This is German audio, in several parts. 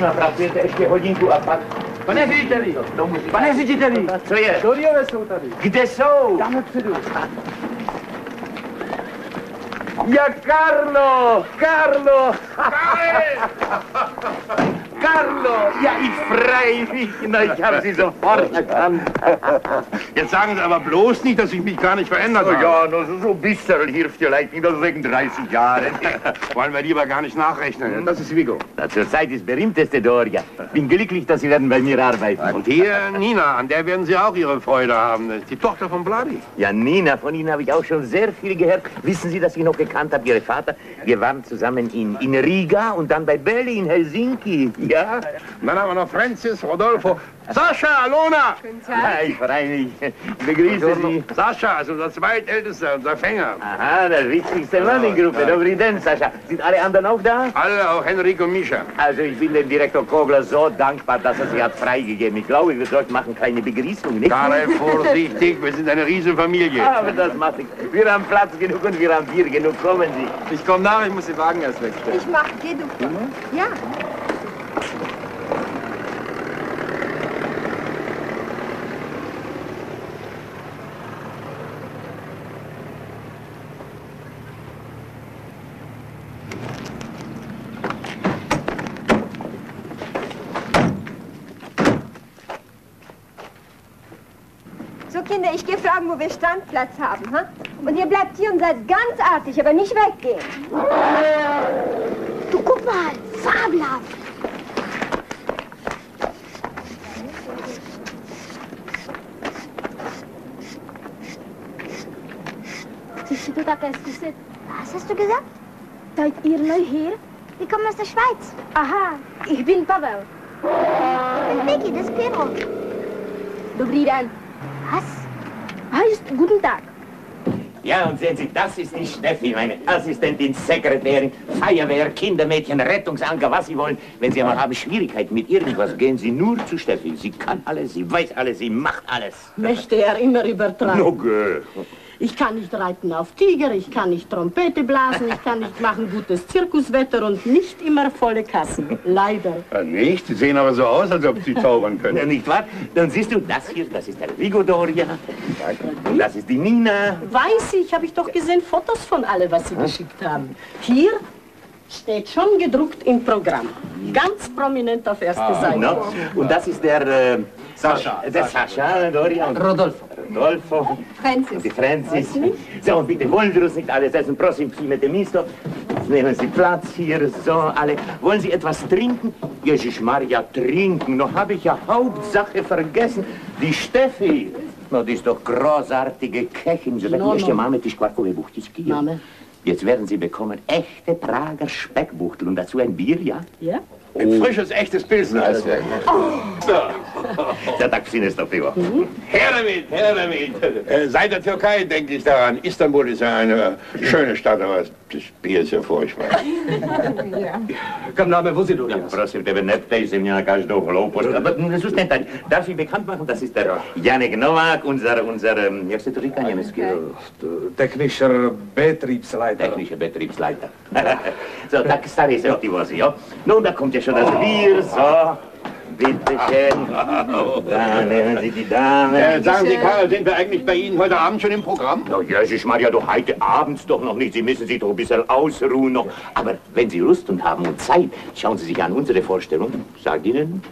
nima pracujete ještě hodinku a pak... Pane řediteli, pane řediteli, Co je? Doriové jsou tady. Kde jsou? Tam předu. Ja, Carlo! Carlo! Carlo! Ja, ich freue mich. Na, ich habe Sie sofort erkannt. Jetzt sagen Sie aber bloß nicht, dass ich mich gar nicht verändert Oh, habe. ja, nur so, so ein bisschen hilft vielleicht nicht, also wegen 30 Jahren. Wollen wir lieber gar nicht nachrechnen. Das ist Vigo. Zurzeit ist berühmteste Doria. Bin glücklich, dass Sie werden bei mir arbeiten. Und hier Nina, an der werden Sie auch Ihre Freude haben. Das ist die Tochter von Vladi. Ja, Nina, von Ihnen habe ich auch schon sehr viel gehört. Wissen Sie, dass ich noch gekannt habe, Ihre Vater? Wir waren zusammen in, in Riga und dann bei Belli in Helsinki. Ja? Haben wir noch Francis, Rodolfo, Sascha, Alona. Ja, ich freue mich. Ich begrüße Sie. Sascha, also unser zweitältester, unser Fänger. Aha, der wichtigste Mann in Gruppe. Dobry den, Sascha. Sind alle anderen auch da? Alle, auch Henrik und Mischa. Also ich bin dem Direktor Kogler so dankbar, dass er sie hat freigegeben. Ich glaube, wir sollten machen keine Begrüßung, nicht? Karel, vorsichtig, wir sind eine Riesenfamilie. Aber das macht nichts. Wir haben Platz genug und wir haben Bier genug. Kommen Sie. Ich komme nach, ich muss den Wagen erst wegstellen. Ich mach, geh du. Ja. So, Kinder, ich gehe fragen, wo wir Standplatz haben. Ha? Und ihr bleibt hier und seid ganz artig, aber nicht weggehen. Du guck mal, fabelhaft. Was hast du gesagt? Seid ihr neu hier? Wir kommen aus der Schweiz. Aha, ich bin Pavel. Und Vicky, das ist Pedro. Dobrý den. Was? Heißt guten Tag. Ja, und sehen Sie, das ist die Steffi, meine Assistentin, Sekretärin, Feuerwehr, Kindermädchen, Rettungsanker, was Sie wollen. Wenn Sie aber haben Schwierigkeiten mit irgendwas, gehen Sie nur zu Steffi. Sie kann alles, sie weiß alles, sie macht alles. Möchte er immer übertreiben. Okay. Ich kann nicht reiten auf Tiger, ich kann nicht Trompete blasen, ich kann nicht machen gutes Zirkuswetter und nicht immer volle Kassen. Leider. Ja, nicht? Sie sehen aber so aus, als ob Sie zaubern Ja, können. nicht wahr? Dann siehst du, das hier, das ist der Vigo Doria. Und das ist die Nina. Weiß ich, habe ich doch gesehen Fotos von alle, was Sie geschickt haben. Hier steht schon gedruckt im Programm. Ganz prominent auf erster Seite. No? Und das ist der... Äh, Sascha. Der Sascha, Doria. Und Rodolfo. Rodolfo. Francis. Die Francis. So, und bitte wollen Sie uns nicht alles essen. Prosim, přijmete místo. Nehmen Sie Platz hier, so, alle. Wollen Sie etwas trinken? Jesus Maria, trinken. Noch habe ich ja Hauptsache vergessen. Die Steffi. No, die ist doch großartige Köchin. Sie No, no, jeszcze no. mamy tyś kwarkowe buchticzki. Mamy. Jetzt werden Sie bekommen echte Prager Speckbuchtel und dazu ein Bier, ja? Ja? Ein frisches, echtes Pilsner. Also. Ja, tak przyniosę to piwo. Her damit, her damit. Äh, seit der Türkei denke ich daran. Istanbul ist ja eine schöne Stadt, aber das Bier ist ja furchtbar. Kam dáme vozy do Ja, prosím tebe, neptej se mě na každou hloupost. Aber zůstaň tady. Darf ich bekannt machen, das ist der Janek Novák, unser, unser, jak se to říká německy? Technischer Betriebsleiter. Technischer Betriebsleiter. so, tak starý se o ty vozy, jo? No, da kommt ja schon das Bier, so. Bitte schön. Da nehmen Sie die Dame. Äh, sagen Sie, Karl, sind wir eigentlich bei Ihnen heute Abend schon im Programm? Na, Jesus Maria, doch heute abends doch noch nicht. Sie müssen sich doch ein bisschen ausruhen noch. Aber wenn Sie Lust und haben und Zeit, schauen Sie sich an unsere Vorstellung. Sag Ihnen.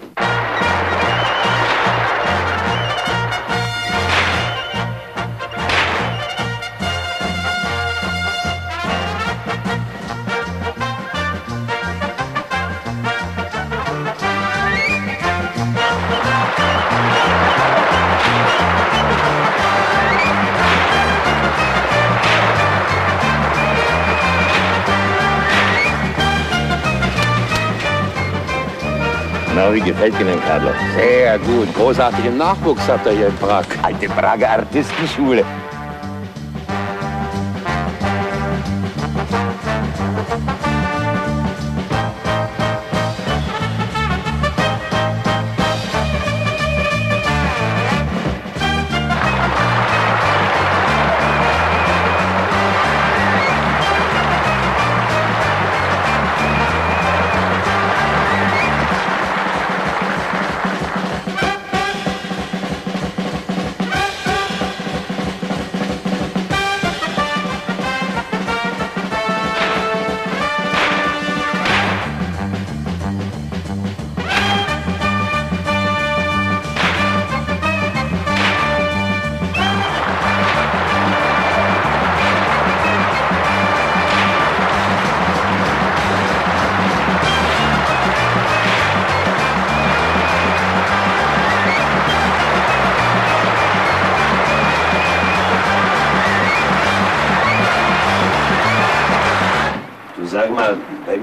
Wie gefällt Ihnen, Carlo? Sehr gut. Großartigen Nachwuchs habt ihr hier in Prag. Alte Prager Artistenschule.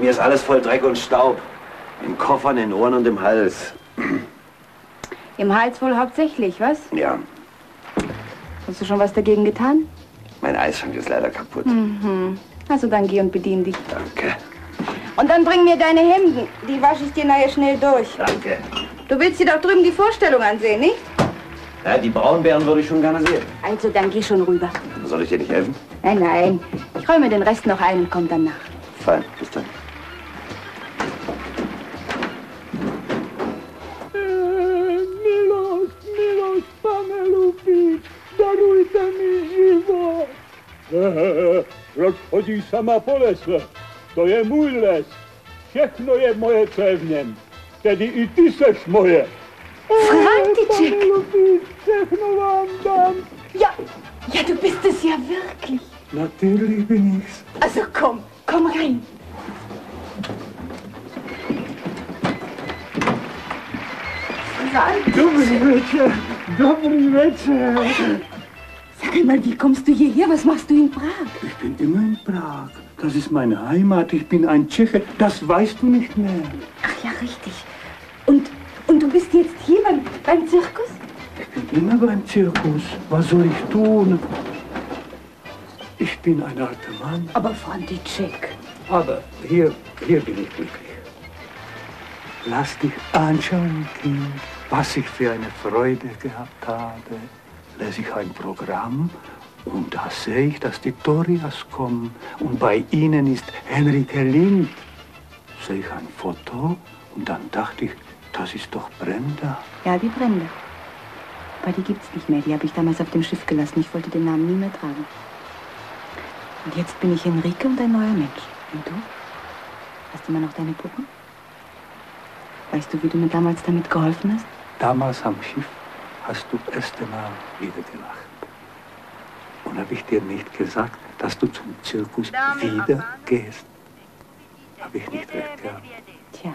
Mir ist alles voll Dreck und Staub. Im Koffer, in den Ohren und im Hals. Im Hals wohl hauptsächlich, was? Ja, Hast du schon was dagegen getan? mein Eisschrank ist leider kaputt. Mhm. Also dann geh und bedien dich. Danke. Und dann bring mir deine Hemden. Die wasche ich dir nachher schnell durch. Danke. Du willst dir doch drüben die Vorstellung ansehen, nicht? Ja, die Braunbären würde ich schon gerne sehen. Also dann geh schon rüber. Soll ich dir nicht helfen? Nein, nein. Ich räume den Rest noch ein und komm dann nach. Fein, bis dann. Proč chodíš sama po lese? To je můj les. Všechno je moje, co je v něm. Tedy i ty seš moje. Lupi, všechno vám dám. Ja, ja, du bist es ja wirklich. Natürlich bin ich's. Also komm, komm rein. Dobrý večer, dobrý večer. Sag mal, wie kommst du hierher? Was machst du in Prag? Ich bin immer in Prag. Das ist meine Heimat. Ich bin ein Tscheche. Das weißt du nicht mehr. Ach ja, richtig. Und, und du bist jetzt hier beim, beim Zirkus? Ich bin immer beim Zirkus. Was soll ich tun? Ich bin ein alter Mann. Aber František. Aber hier, hier bin ich glücklich. Lass dich anschauen, Kind, was ich für eine Freude gehabt habe. Lese ich ein Programm und da sehe ich, dass die Torias kommen und bei ihnen ist Henrike Lind. Sehe ich ein Foto und dann dachte ich, das ist doch Brenda. Ja, die Brenda. Aber die gibt's nicht mehr. Die habe ich damals auf dem Schiff gelassen. Ich wollte den Namen nie mehr tragen. Und jetzt bin ich Enrique und ein neuer Mensch. Und du? Hast du immer noch deine Puppen? Weißt du, wie du mir damals damit geholfen hast? Damals am Schiff hast du das erste Mal wieder gelacht. Und habe ich dir nicht gesagt, dass du zum Zirkus wieder gehst? Habe ich nicht recht gehabt? Tja.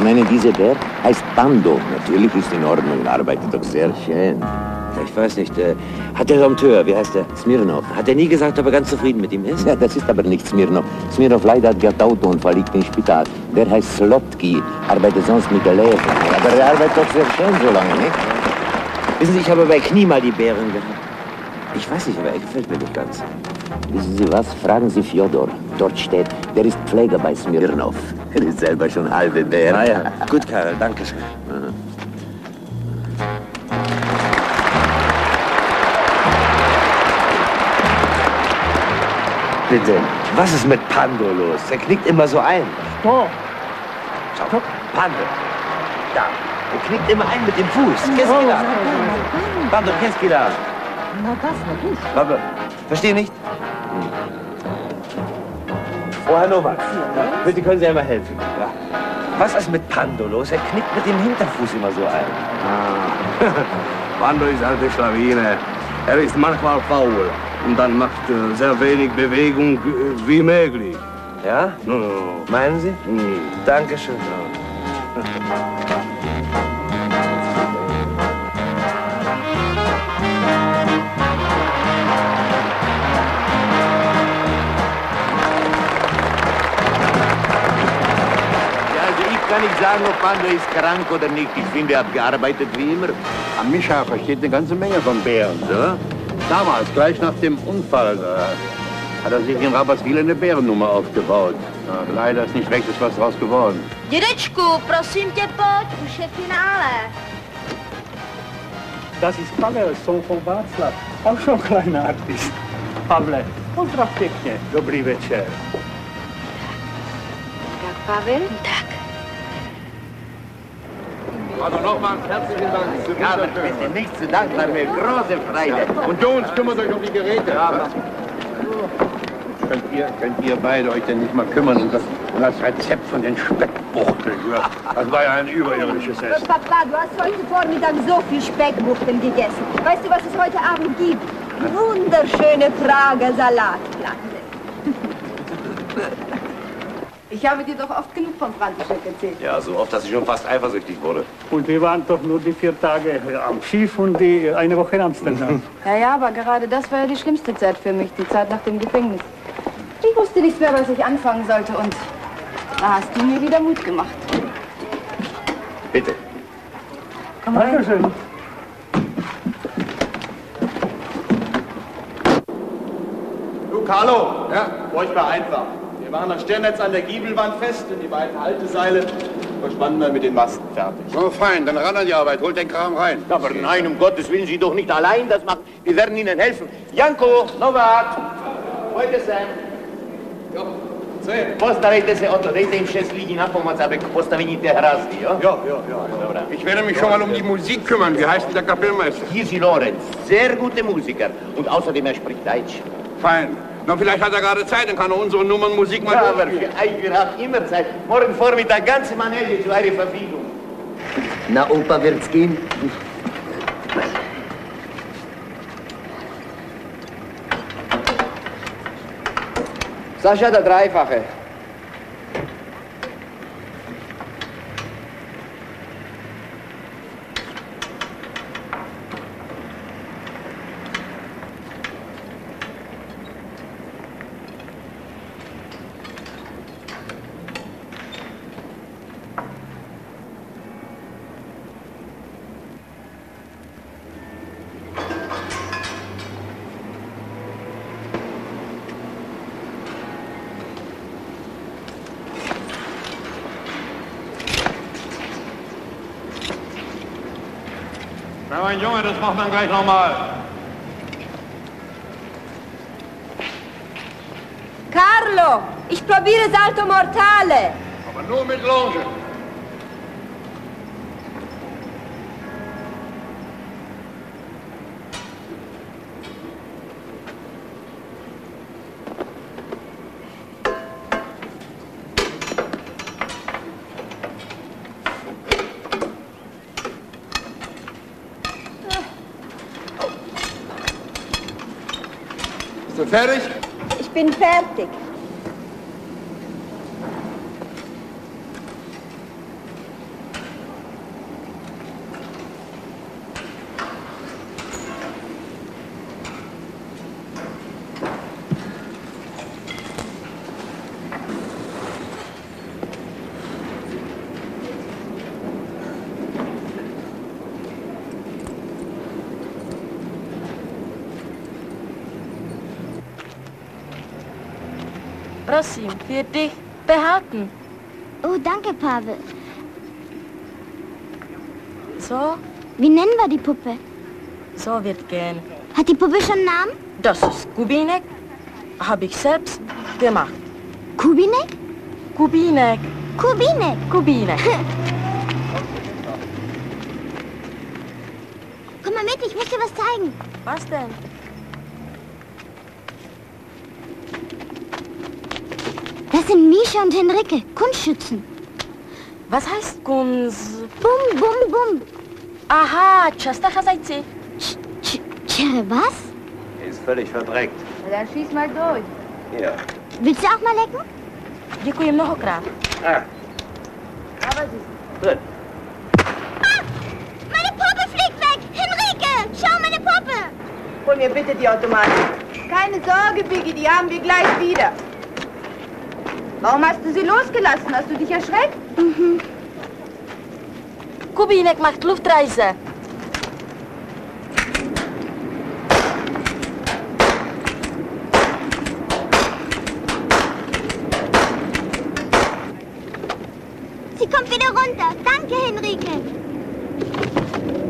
Sie meinen, dieser Bär heißt Bando. Natürlich ist in Ordnung, arbeitet doch sehr schön. Ich weiß nicht, äh, hat der Dompteur, wie heißt der? Smirnov, hat er nie gesagt, ob er ganz zufrieden mit ihm ist? Ja, das ist aber nicht Smirnov. Smirnov leider hat gehabt Autounfall, liegt im Spital. Der heißt Slotki, arbeitet sonst mit der Lehre. Aber er arbeitet doch sehr schön so lange, nicht? Wissen Sie, ich habe bei Knie mal die Bären gehabt. Ich weiß nicht, aber er gefällt mir nicht ganz. Wissen Sie was? Fragen Sie Fjodor. Dort steht, der ist Pfleger bei Smirnov. Er ist selber schon halbe Bär. Ah ja, gut, Karl, danke schön. Bitte, was ist mit Pando los? Er knickt immer so ein. Stop! Schau, Pando. Da, er knickt immer ein mit dem Fuß. Qu'est-ce qu'il a? Pando, qu'est-ce qu'il a? Na, das. Aber, verstehe nicht? Frau Herr Nowak, ja, bitte können Sie einmal helfen. Ja. Was ist mit Pando los? Er knickt mit dem Hinterfuß immer so ein. Pando ist alte Schlawine. Er ist manchmal faul und dann macht er sehr wenig Bewegung äh, wie möglich. Ja? No, Meinen Sie? hm. Dankeschön. Ja, kann nicht sagen, ob Pando ist krank oder nicht. Ich finde, er hat gearbeitet wie immer. Am Mischa versteht eine ganze Menge von Bären. So? Damals, gleich nach dem Unfall, da hat er sich in Rapperswil eine Bärennummer aufgebaut. Ja, leider ist nicht rechtes was draus geworden. Dědečku, prosím tě, pojď, už je finále. Das ist Pavel, Sohn von Václav. Auch schon kleiner Artist. Pavle, pozdrav pěkně. Dobrý večer. Tak, Pavel? Tak. Also nochmals herzlichen Dank. Ja, aber bitte nicht zu danken, war mir große Freude. Und Jones kümmert euch um die Geräte. Ja, Könnt ihr, könnt ihr beide euch denn nicht mal kümmern um das, um das Rezept von den Speckbuchteln? Ja, das war ja ein überirdisches Essen. Papa, du hast heute Vormittag so viel Speckbuchteln gegessen. Weißt du, was es heute Abend gibt? Wunderschöne Prager Salatplatte. Ich habe dir doch oft genug von František erzählt. Ja, so oft, dass ich schon fast eifersüchtig wurde. Und wir waren doch nur die vier Tage am Schiff und die eine Woche in Amsterdam. Ja, ja, aber gerade das war ja die schlimmste Zeit für mich, die Zeit nach dem Gefängnis. Ich wusste nicht mehr, was ich anfangen sollte und da hast du mir wieder Mut gemacht. Bitte. Komm rein. Dankeschön. Du, Carlo. Ja? Furchtbar einfach. Wir machen das Stirnnetz an der Giebelwand fest und die beiden Halteseile verspannen dann mit den Masten fertig. So, fein, dann ran an die Arbeit. Holt den Kram rein. Aber nein, um Gottes Willen, Sie doch nicht allein das machen. Wir werden Ihnen helfen. Janko, Novak, heute sein. Postavite se o to, dejte im šest lidí na pomoc, aby postaveníte hrazdy, jo? Jo, jo, jo. Ich werde mich schon mal um die Musik kümmern. Wie heißt denn der Kapellmeister? Hier ist Lorenz, sehr guter Musiker. Und außerdem, er spricht Deutsch. Fein. Na, vielleicht hat er gerade Zeit, dann kann er unsere Nummern Musik mal Ja, aber durchspielen. für euch, wir haben immer Zeit. Morgen Vormittag ganze Manege zu eurer Verfügung. Na, Opa, wird's gehen? Sascha, der Dreifache. Na, mein Junge, das macht man gleich nochmal. Carlo, ich probiere Salto Mortale. Aber nur mit Longe. Fertig? Ich bin fertig. Prosím, für dich behalten. Oh, danke, Pavel. So, Wie nennen wir die Puppe? so wird gehen. Hat die Puppe schon einen Namen? Das ist Kubinek. Habe ich selbst gemacht. Kubinek? Kubinek. Kubinek. Kubinek. Komm mal mit, ich muss dir was zeigen. Was denn? Das sind Misha und Henrike, Kunstschützen. Was heißt Kunst? Bum, bum, bum. Aha, Chastacha Seitze. Was? Die ist völlig verdreckt. Na dann schieß mal durch. Ja. Willst du auch mal lecken? Dziękuję mnohokrát. Ah. Aber süß. Drin. Ah! Meine Puppe fliegt weg! Henrike, schau meine Puppe! Hol mir bitte die Automatik. Keine Sorge, Biggie, die haben wir gleich wieder. Warum hast du sie losgelassen? Hast du dich erschreckt? Mhm. Kubinek macht Luftreise. Sie kommt wieder runter. Danke, Henrike.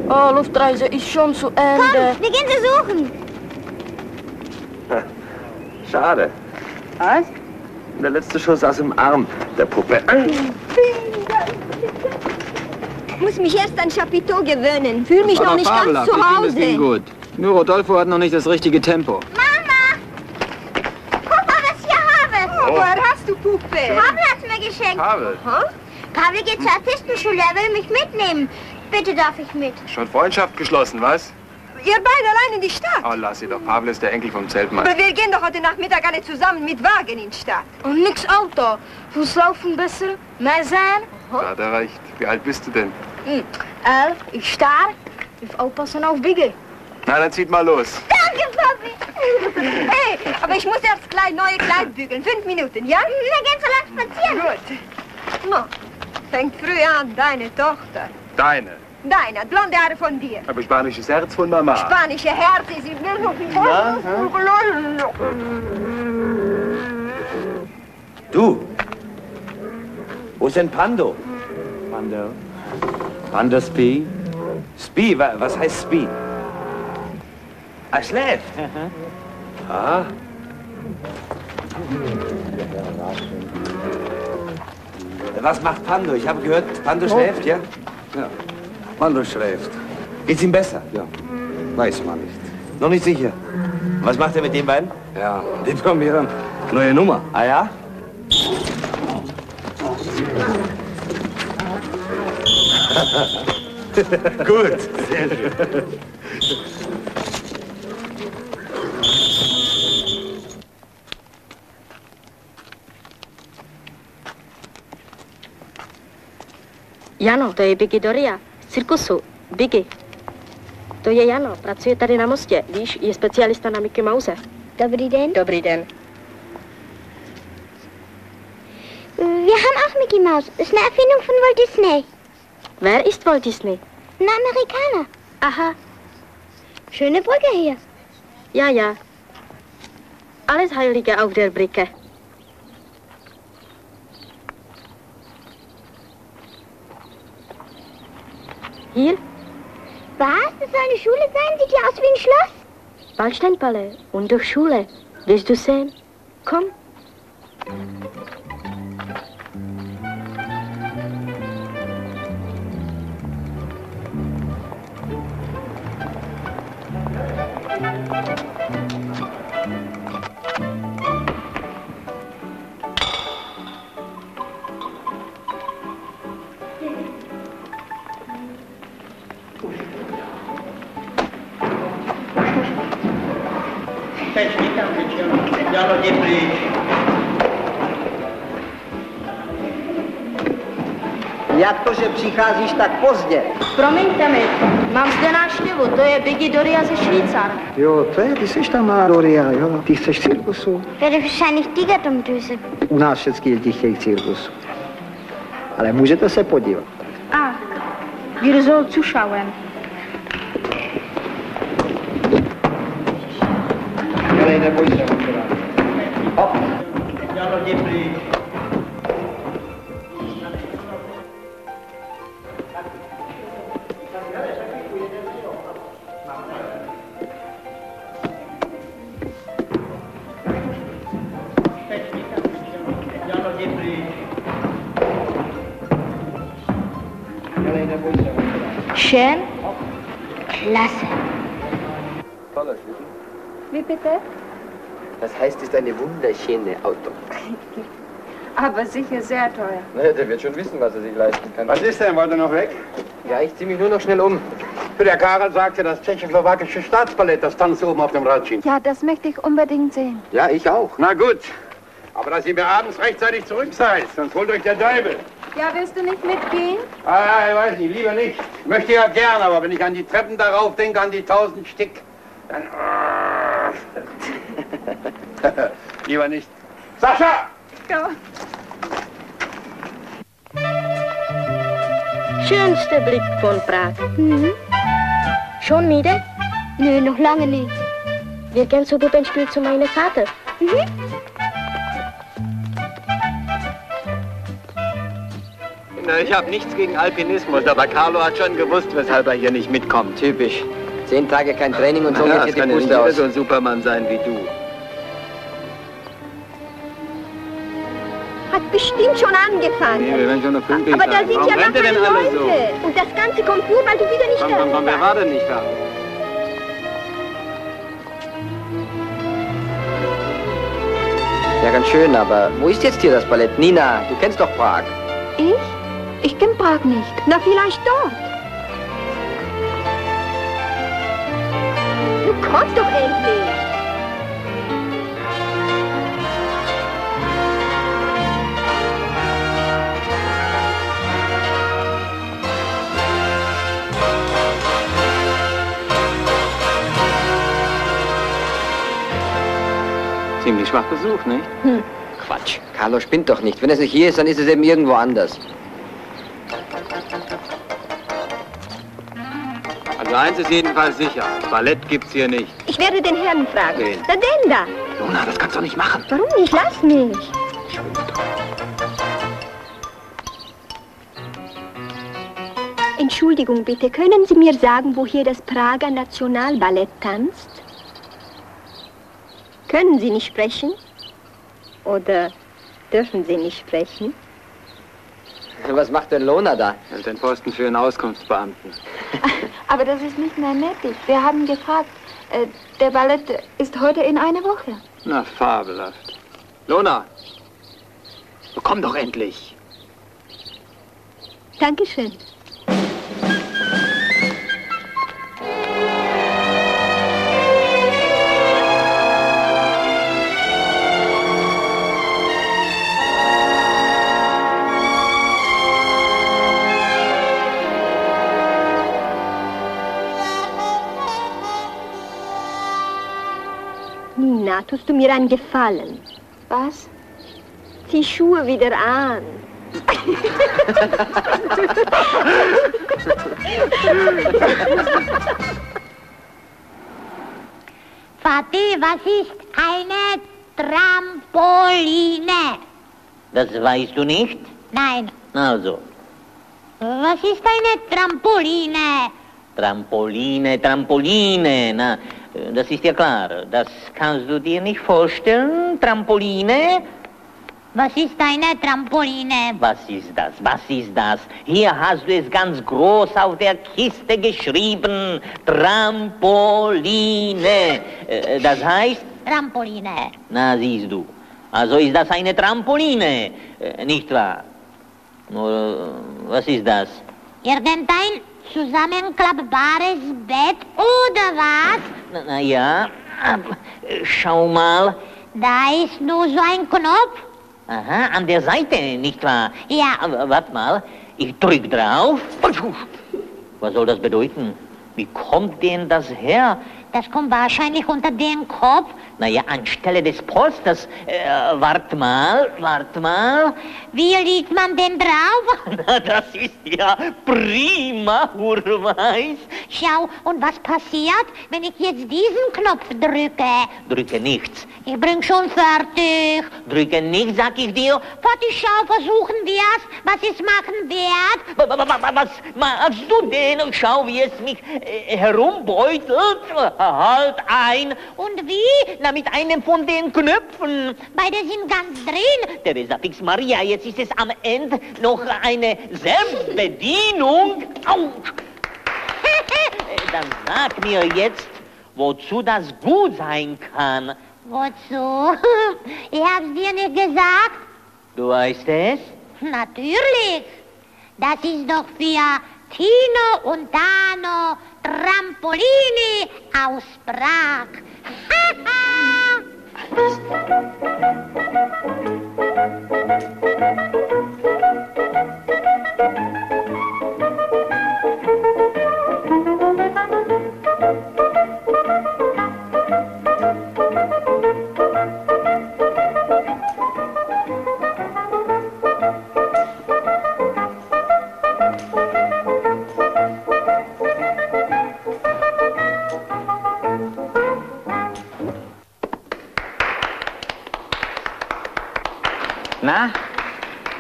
Oh, Luftreise ist schon zu Ende. Komm, wir gehen sie suchen. Schade. Was? Der letzte Schuss saß im Arm der Puppe. Muss mich erst an Chapiteau gewöhnen. Fühl mich noch nicht ganz zu ich Hause. gut. Nur Rodolfo hat noch nicht das richtige Tempo. Mama! Guck mal, was hier machst du, Puppe? Pavel hat's mir geschenkt. Pavel? Aha. Pavel geht zur Artistenschule, er will mich mitnehmen. Bitte darf ich mit. Schon Freundschaft geschlossen, was? Ihr beide allein in die Stadt. Oh, lass sie doch. Pavel ist der Enkel vom Aber Zeltmeister. wir gehen doch heute Nachmittag alle zusammen mit Wagen in die Stadt. Und nix Auto. Fußlaufen besser, mehr sein. Da hat er recht. Wie alt bist du denn? Hm. Elf, ich stark. Ich aufpassen auf Biggie. Na, dann zieht mal los. Danke, Papi. Hey, aber ich muss erst gleich neue Kleid bügeln. Fünf Minuten, ja? Wir gehen so lang spazieren. Gut. No, fängt früh an, deine Tochter. Deine. Deine, blonde Haare von dir. Aber spanisches Herz von Mama. Spanische Herz ist im Du. Wo ist denn Pando? Pando. Pando Spi? Spi, wa, was heißt Spi? Er schläft. Ah. Was macht Pando? Ich habe gehört, Pando schläft, ja? Ja. Pando schläft. Geht's ihm besser? Ja. Weiß man nicht. Noch nicht sicher. Was macht er mit den beiden? Ja, die probieren. Neue Nummer. Ah ja? Gut, sehr schön. Jano, to je Biggie Doria cirkusu. Biggie. To je Jano, pracuje tady na mostě. Víš, je specialista na Mickey Mouse. Dobrý den. Dobrý den. Wir haben auch Mickey Mouse. Ist eine Erfindung von Walt Disney. Wer ist Walt Disney? Ein Amerikaner. Aha. Schöne Brücke hier. Ja, ja. Alles Heilige auf der Brücke. Hier, Was? Das soll eine Schule sein? Sieht ja aus wie ein Schloss. Waldsteinpalais und durch Schule. Willst du sehen? Komm. Jak to, že přicházíš tak pozdě? Promiňte mi, mám zde návštěvu, to je Biggie Doria ze Švýcar. Jo, to je, ty jsi tam má Doria, jo, ty chceš cirkusu. Werde wahrscheinlich Tigerdummdüse. U nás všechny lidi chtějí cirkusu. Ale můžete se podívat. Ah, wir soll zuschauen. revolução. Hop. Schön. Klasse. Wie bitte? Das heißt, ist eine wunderschöne Auto. Aber sicher sehr teuer. Naja, der wird schon wissen, was er sich leisten kann. Was ist denn? Wollt ihr noch weg? Ja, ich zieh mich nur noch schnell um. Der Karel sagte, das tschechoslowakische Staatsballett, das tanzt oben auf dem Ratschin. Ja, das möchte ich unbedingt sehen. Ja, ich auch. Na gut. Aber dass ihr mir abends rechtzeitig zurück seid, sonst holt euch der Teufel. Ja, willst du nicht mitgehen? Ah, ich weiß nicht, lieber nicht. Möchte ja gern, aber wenn ich an die Treppen darauf denke, an die tausend Stück, dann... lieber nicht. Sascha! Ja. Schönster Blick von Prag. Mhm. Schon müde? Nö, noch lange nicht. Wir gehen zu Puppenspiel zu meinem Vater. Mhm. Na, ich habe nichts gegen Alpinismus, aber Carlo hat schon gewusst, weshalb er hier nicht mitkommt. Typisch. Zehn Tage kein Training und so ja, geht kann die nicht Puste jeder aus. so ein Supermann sein wie du. Hat bestimmt schon angefangen. Nee, wir werden schon noch pünktlich Aber da sind Warum ja noch mal alle so? Leute. Und das Ganze kommt nur, weil du wieder nicht Komm, da komm, komm, wer war denn nicht da? Ja, ganz schön, aber wo ist jetzt hier das Ballett? Nina, du kennst doch Prag. Ich? Ich kenn Prag nicht. Na, vielleicht dort. Du kommst doch endlich. Ziemlich schwach besucht, nicht? Hm. Quatsch. Carlo spinnt doch nicht. Wenn es nicht hier ist, dann ist es eben irgendwo anders. Also eins ist jedenfalls sicher. Ballett gibt's hier nicht. Ich werde den Herrn fragen. Wen? Na denn da? Luna, das kannst du nicht machen. Warum nicht? Lass mich. Entschuldigung bitte, können Sie mir sagen, wo hier das Prager Nationalballett tanzt? Können Sie nicht sprechen? Oder dürfen Sie nicht sprechen? Was macht denn Lona da? Hält den Posten für einen Auskunftsbeamten. Aber das ist nicht mehr nötig. Wir haben gefragt. Äh, der Ballett ist heute in einer Woche. Na, fabelhaft. Lona, komm doch endlich. Dankeschön. Tust du mir einen Gefallen? Was? Zieh Schuhe wieder an. Vati, was ist eine Trampoline? Das weißt du nicht? Nein. Also, Was ist eine Trampoline? Trampoline, Trampoline, na, das ist ja klar. Das kannst du dir nicht vorstellen, Trampoline? Was ist eine Trampoline? Was ist das? Was ist das? Hier hast du es ganz groß auf der Kiste geschrieben. Trampoline. Äh, Das heißt, Trampoline. na siehst du, also ist das eine Trampoline, äh, nicht wahr? Nur, äh, was ist das? Irgendein zusammenklappbares Bett oder was? Na, na ja, schau mal. Da ist nur so ein Knopf. Aha, an der Seite, nicht wahr? Ja. Warte mal, ich drück drauf. Was soll das bedeuten? Wie kommt denn das her? Das kommt wahrscheinlich unter den Kopf. Naja, anstelle des Polsters, äh, wart mal, wart mal. Wie liegt man denn drauf? Na, das ist ja prima, Urweis. Schau, und was passiert, wenn ich jetzt diesen Knopf drücke? Drücke nichts. Ich bin schon fertig. Drücke nichts, sag ich dir. Warte, schau, versuchen wir's, was ich machen werd. Wa- wa- wa- wa- Was machst du denn? Schau, wie es mich äh, herumbeutelt. Halt ein. Und wie? Na, mit einem von den Knöpfen. Beide sind ganz drin. Teresa Fix Maria, jetzt ist es am Ende noch eine Selbstbedienung. Au. Dann sag mir jetzt, wozu das gut sein kann. Wozu? Ich hab's dir nicht gesagt. Du weißt es? Natürlich. Das ist doch für Tino und Dano Trampolini aus Prag. Na,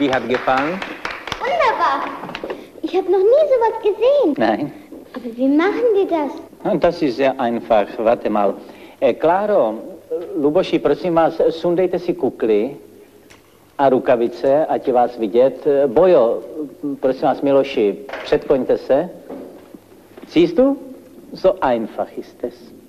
wie hat gefallen? Wunderbar. Ich habe noch nie sowas gesehen. Nein. Aber wie machen die das? Das ist sehr einfach. Warte mal. E, Klaro, Luboši, prosím vás, sundejte si kukly a rukavice, ať je vás vidět. Bojo, prosím vás, Miloši, předkloňte se. Siehst du? So einfach ist es.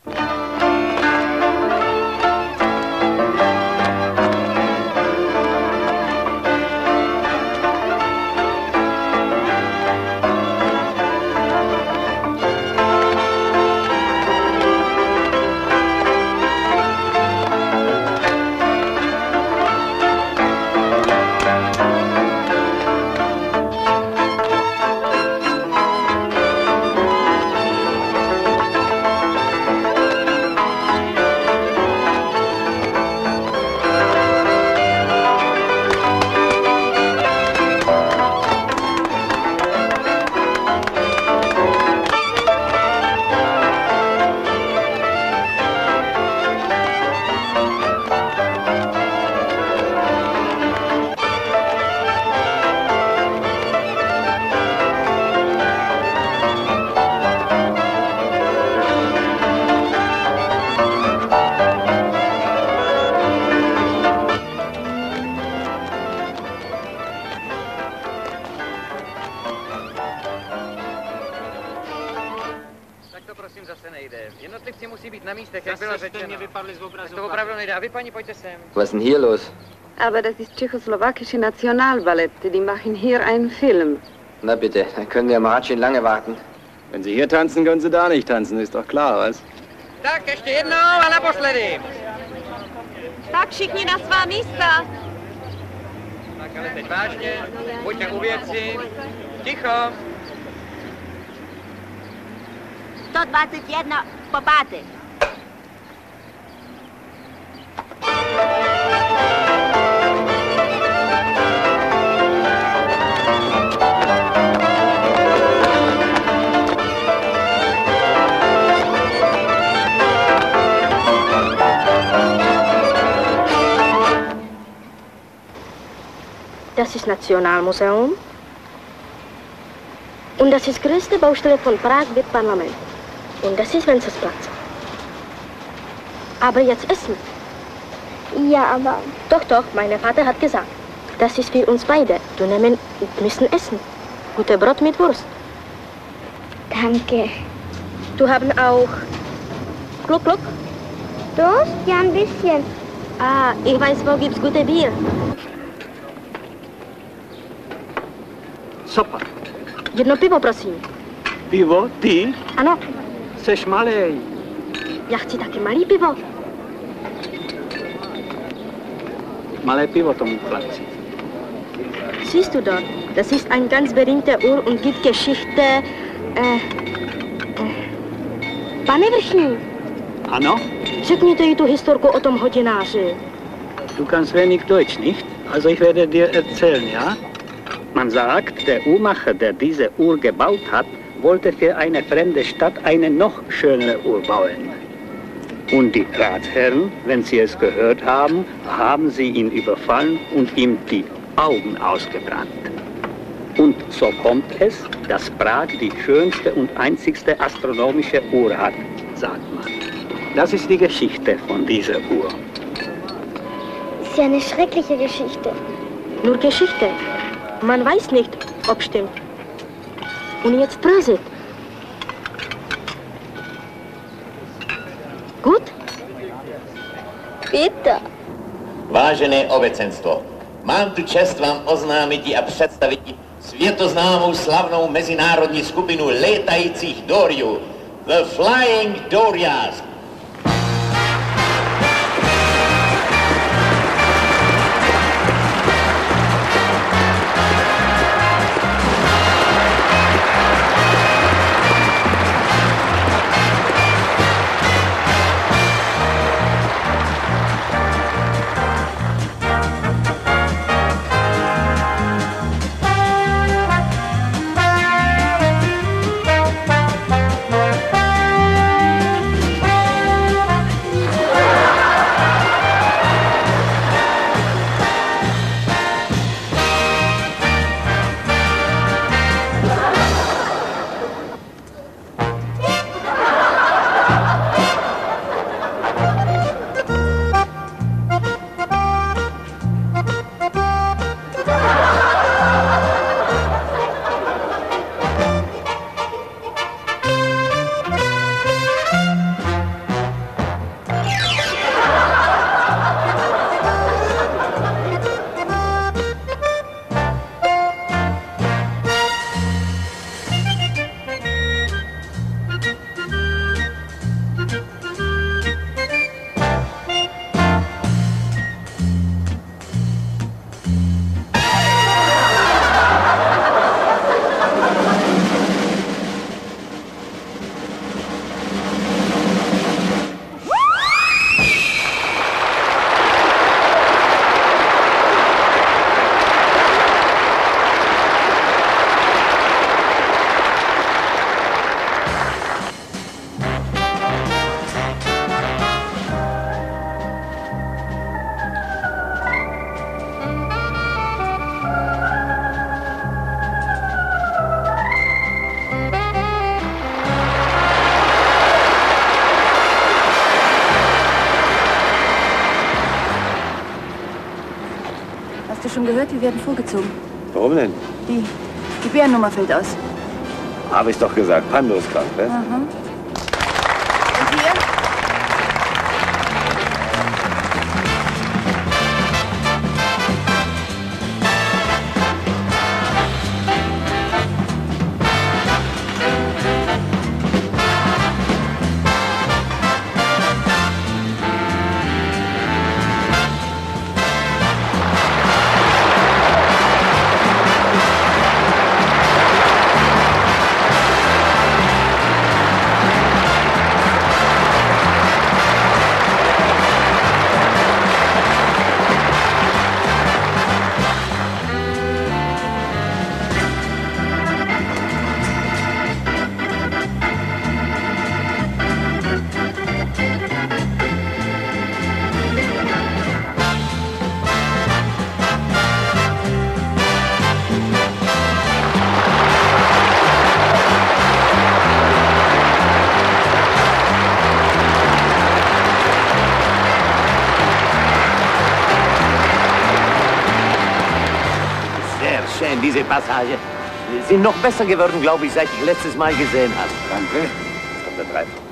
Být na místech, jak bylo řečeno. vypadli z obrazu. To opravdu nejde. A vy, paní, pojďte sem. Was ist denn hier los? Aber das ist tschechoslowakische Nationalballett. Die machen hier einen Film. Na bitte, dann können wir Maratschin lange warten. Wenn Sie hier tanzen, können Sie da nicht tanzen, ist doch klar, was? Tak, ještě jednou a naposledy. Tak všichni na svá místa. Tak, ale teď vážně. Buďte u věci. Ticho. 121 po pátek. Das ist Nationalmuseum. Und das ist größte Baustelle von Prag mit Parlament. Und das ist Wenzelsplatz. Aber jetzt essen. Ja, aber... Doch, doch, mein Vater hat gesagt, das ist für uns beide. Du nehmen, müssen essen. Gute Brot mit Wurst. Danke. Du haben auch Gluck, Gluck? Durst? Ja, ein bisschen. Ah, ich weiß, wo gibt's gute Bier. Sopa. Jedno pivo, prosím. Pivo? Ty? Ano, Seš malej. já chci taky malý pivo. Malé pivo tomu chlapci. Siehst du dort, das ist ein ganz berühmter Uhr und gibt Geschichte. Äh, äh, pane Vrchní, Ano? řekněte jí tu historku o tom hodináři. Du kannst wenig Deutsch, nicht? Also ich werde dir erzählen, ja? Man sagt, der Uhrmacher, der diese Uhr gebaut hat, wollte für eine fremde Stadt eine noch schönere Uhr bauen. Und die Ratsherren, wenn sie es gehört haben, haben sie ihn überfallen und ihm die Augen ausgebrannt. Und so kommt es, dass Prag die schönste und einzigste astronomische Uhr hat, sagt man. Das ist die Geschichte von dieser Uhr. Ist ja eine schreckliche Geschichte. Nur Geschichte. Man weiß nicht, ob stimmt. Und jetzt Prosit. Gut? Bitte. Vážené obecenstvo, mám tu čest vám oznámit a představit světoznámou slavnou mezinárodní skupinu létajících Doriů, The Flying Dorias. Werden vorgezogen. Warum denn? Die, die Bärennummer fällt aus. Habe ich doch gesagt, Pando ist krank, ne? Aha. Passage. Sie sind noch besser geworden, glaube ich, seit ich letztes Mal gesehen habe. Danke.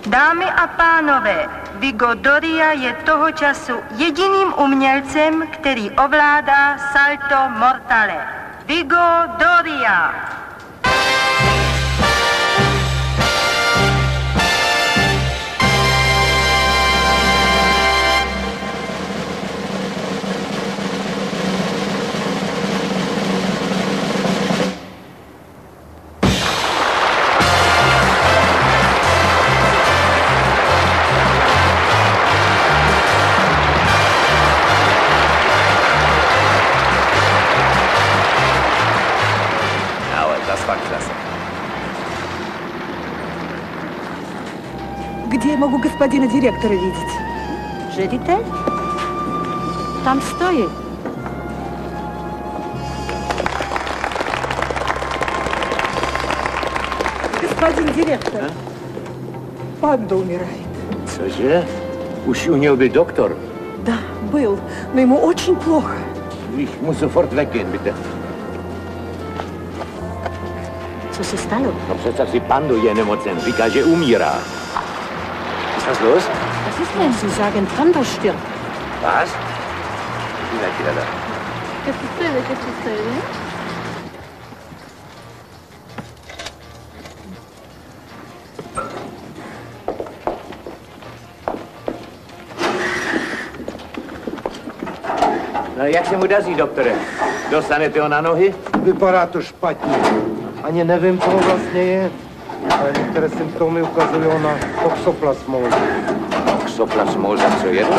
Dámy a pánové, Vigo Doria je toho času jediným umělcem, který ovládá salto mortale. Vigo Doria. Могу господина директора видеть? Жедите? Там стоит. Господин директор, Панда умирает. Cože? Už u něho byl doktor. Да, был, но ему очень плохо. Ich muss sofort weggehen, bitte. Co se stalo? No představ si, Pando je nemocen. Říká, že umírá. Ist was los? Was ist denn? Sie sagen, Panda stirbt. Was? Ich bin gleich wieder da. ¿Qué sucede? ¿Qué sucede? No jak se mu daří, doktore? Dostanete ho na nohy? Vypadá to špatně. Ani nevím, co vlastně je. Ale některé symptomy ukazují na toxoplasmózu. Toxoplasmose, co je to?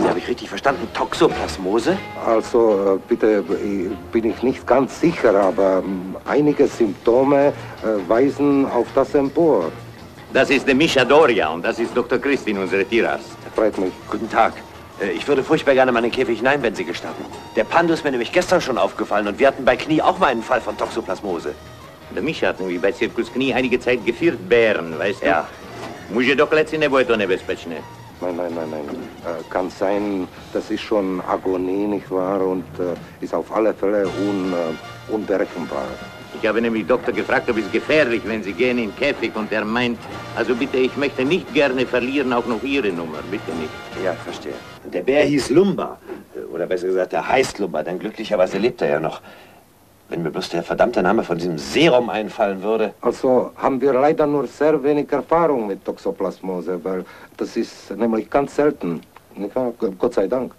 Sie, habe ich richtig verstanden? Toxoplasmose? Also, äh, bitte, äh, bin ich nicht ganz sicher, aber ähm, einige Symptome äh, weisen auf das empor. Das ist der Mischa Doria und das ist Dr. Christin, unsere Tierarzt. Freut mich. Guten Tag. Äh, Ich würde furchtbar gerne mal in den Käfig hinein, wenn Sie gestatten. Der Pando ist mir nämlich gestern schon aufgefallen und wir hatten bei Knie auch mal einen Fall von Toxoplasmose. Der Mischa hat nämlich bei Zirkus Knie einige Zeit geführt Bären, weißt du? Ja. Může do kleci, nebo je to nebezpečné? Nein, nein, nein, nein. Äh, kann sein, das ist schon Agonie, nicht wahr? Und äh, ist auf alle Fälle un, äh, unberechenbar. Ich habe nämlich Doktor gefragt, ob es gefährlich, wenn Sie gehen in Käfig und er meint, also bitte, ich möchte nicht gerne verlieren, auch noch Ihre Nummer, bitte nicht. Ja, verstehe. Der Bär hieß Lumba. Oder besser gesagt, der heißt Lumba, denn glücklicherweise lebt er ja noch. Wenn mir bloß der verdammte Name von diesem Serum einfallen würde. Also haben wir leider nur sehr wenig Erfahrung mit Toxoplasmose, weil das ist nämlich ganz selten. Gott sei Dank.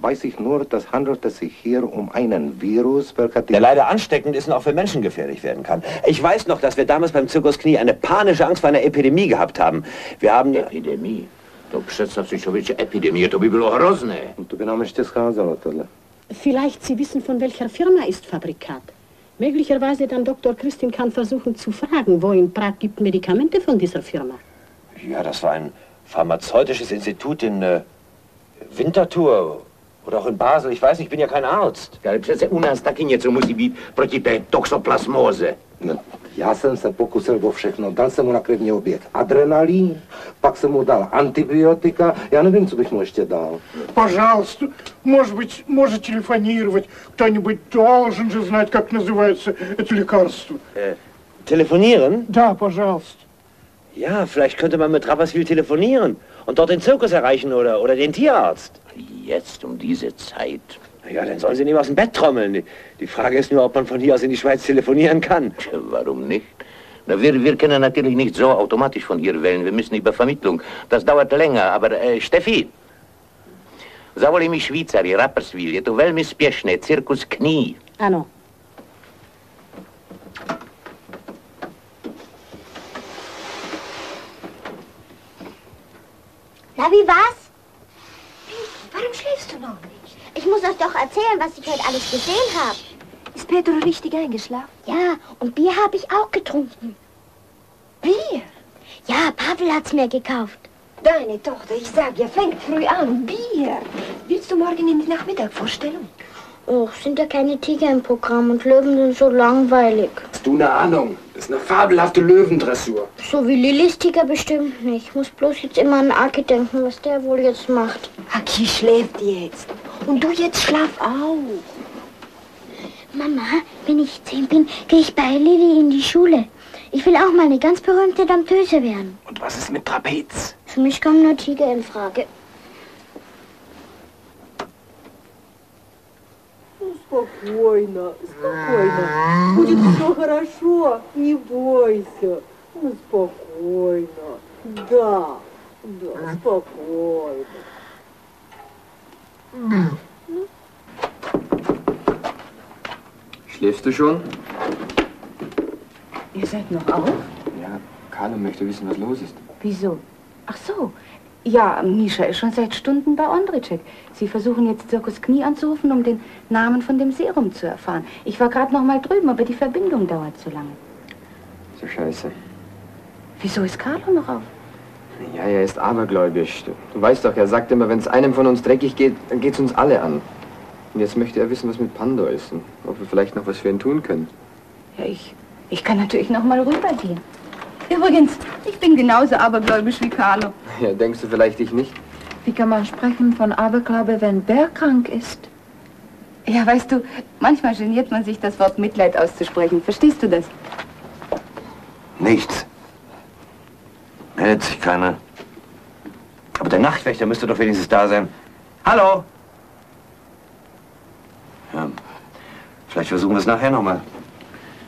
Weiß ich nur, das handelt es sich hier um einen Virus, welcher die Der leider ansteckend ist und auch für Menschen gefährlich werden kann. Ich weiß noch, dass wir damals beim Zirkus Knie eine panische Angst vor einer Epidemie gehabt haben. Wir haben... Epidemii? To představ si člověče epidemie, to by bylo hrozné. To by nám ještě scházelo tohle. Vielleicht Sie wissen, von welcher Firma ist Fabrikat. Möglicherweise dann Dr. Christin kann versuchen zu fragen, wo in Prag gibt Medikamente von dieser Firma. Ja, das war ein pharmazeutisches Institut in äh, Winterthur oder auch in Basel. Ich weiß nicht, ich bin ja kein Arzt. Ale přece u něco musí být proti té toxoplasmóze. No, já jsem se pokusil o všechno. Dal jsem mu na krevní oběh adrenalin, pak jsem mu dal antibiotika. Já nevím, co bych mu ještě dal. Пожалуйста, может быть, может телефонировать. Кто-нибудь должен же знать, как называется это лекарство. Äh, telefonieren? Да, пожалуйста. Ja, vielleicht könnte man mit Rapperswil telefonieren und dort den Zirkus erreichen oder, oder den Tierarzt. Jetzt um diese Zeit. Ja, dann sollen sie nicht aus dem Bett trommeln. Die, Frage ist nur, ob man von hier aus in die Schweiz telefonieren kann. Tja, warum nicht? Na, wir, wir können natürlich nicht so automatisch von hier wählen. Wir müssen über Vermittlung. Das dauert länger. Aber äh, Steffi, mi Švýcari, Rapperswil. Je to velmi spěšné. Cirkus Knie. Ano. Na, wie war's? Warum schläfst du noch nicht? Ich muss euch doch erzählen, was ich heute alles gesehen habe. Ist Pedro richtig eingeschlafen? Ja, und Bier habe ich auch getrunken. Bier? Ja, Pavel hat's mir gekauft. Deine Tochter, ich sag ja, fängt früh an. Bier. Willst du morgen in die Nachmittagvorstellung? Och, sind ja keine Tiger im Programm und Löwen sind so langweilig. Hast du eine Ahnung? Das ist eine fabelhafte Löwendressur. So wie Lillys Tiger bestimmt nicht. Ich muss bloß jetzt immer an Aki denken, was der wohl jetzt macht. Aki schläft jetzt. Und du jetzt schlaf auch. Mama, wenn ich zehn bin, gehe ich bei Lili in die Schule. Ich will auch mal eine ganz berühmte Dompteuse werden. Und was ist mit Trapez? Für mich kommen nur Tiger in Frage. Спокойно, спокойно. Будет все хорошо, не бойся. Ну, спокойно. Да, да, спокойно. Schläfst du schon? Ihr seid noch auf? Ja, Carlo möchte wissen, was los ist. Wieso? Ach so. Ja, Misha ist schon seit Stunden bei Ondricek. Sie versuchen jetzt Zirkus Knie anzurufen, um den Namen von dem Serum zu erfahren. Ich war gerade noch mal drüben, aber die Verbindung dauert zu lange. So scheiße. Wieso ist Carlo noch auf? Ja, er ist abergläubisch. Du, du weißt doch, er sagt immer, wenn es einem von uns dreckig geht, dann geht's uns alle an. Und jetzt möchte er wissen, was mit Pandor ist und ob wir vielleicht noch was für ihn tun können. Ja, ich, ich kann natürlich noch mal rübergehen. Übrigens, ich bin genauso abergläubisch wie Carlo. Ja, denkst du vielleicht ich nicht? Wie kann man sprechen von Aberglaube, wenn Bär krank ist? Ja, weißt du, manchmal geniert man sich, das Wort Mitleid auszusprechen. Verstehst du das? Nichts. Meldet sich keiner. Aber der Nachtwächter müsste doch wenigstens da sein. Hallo? Ja, vielleicht versuchen wir es nachher nochmal.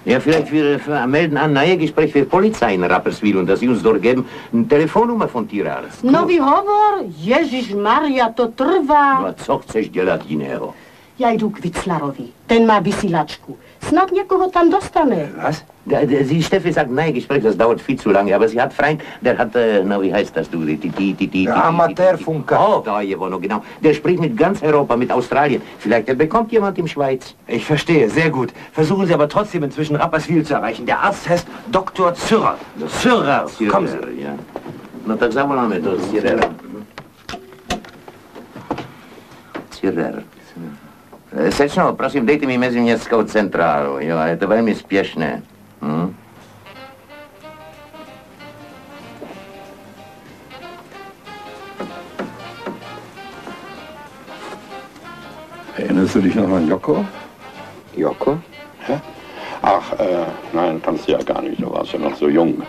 Ja, vielleicht wir für melden an neue Gespräch für Polizei in Rapperswil und dass sie uns dort geben eine Telefonnummer von Tierarzt. Novi hovor, Ježiš Maria, to trvá. No a co chceš dělat jiného? Ja jdu k Viclarovi, ten má vysílačku. Snad někoho tam dostane. Was? Der, der, sie, Steffi sagt, nein, Gespräch, das dauert viel zu lange. Aber sie hat Freund, der hat, äh, na, wie heißt das, du? Die, die, die, die, die, Amateurfunker. Oh, da, Jewono, genau. Der spricht mit ganz Europa, mit Australien. Vielleicht er bekommt jemand im Schweiz. Ich verstehe, sehr gut. Versuchen Sie aber trotzdem inzwischen Rapperswil zu erreichen. Der Arzt heißt Dr. Zürrer. Zürrer, kommen Sie. Ja. No tak zavoláme to Cyrera. Cyrer. Eh, Sečno, prosím, dejte mi meziměstskou centrálu, jo, je to velmi spěšné. Hm? Erinnerst du dich noch an Jocko? Jocko? Hä? Ach, äh, nein, kannst du ja gar nicht, du warst ja noch so jung.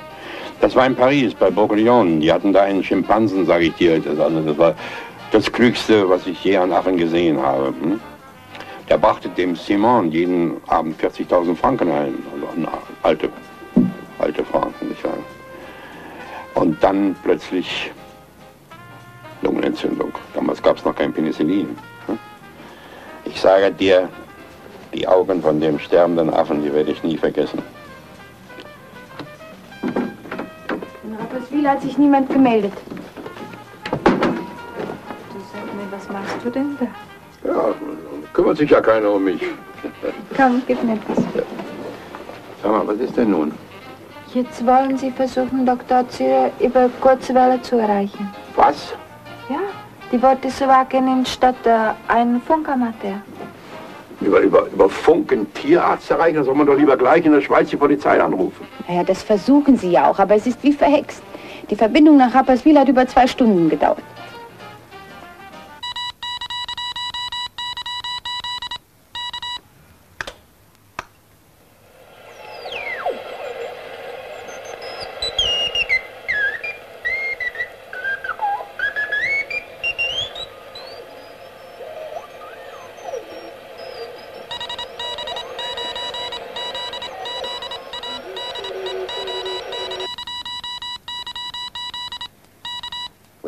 Das war in Paris bei Bourguignon. Die hatten da einen Schimpansen, sage ich dir. Das, also, das war das Klügste, was ich je an Affen gesehen habe. Hm? Der brachte dem Simon jeden Abend 40.000 Franken ein. Also eine alte, alte Franken, nicht wahr? Und dann plötzlich Lungenentzündung. Damals gab es noch kein Penicillin. hm? Ich sage dir, die Augen von dem sterbenden Affen, die werde ich nie vergessen. In Rapperswil hat sich niemand gemeldet. Du sag mir, was machst du denn da? Ja, kümmert sich ja keiner um mich. Komm, gib mir was. Sag mal, was ist denn nun? Jetzt wollen Sie versuchen, Dr. Zierer über Kurzwelle zu erreichen. Was? Ja, die Worte zu wagen statt äh, ein Funkamateur. Über, über, über Funk einen Tierarzt erreichen, dann soll man doch lieber gleich in der Schweiz die Polizei anrufen. Naja, das versuchen Sie ja auch, aber es ist wie verhext. Die Verbindung nach Rapperswil hat über zwei Stunden gedauert.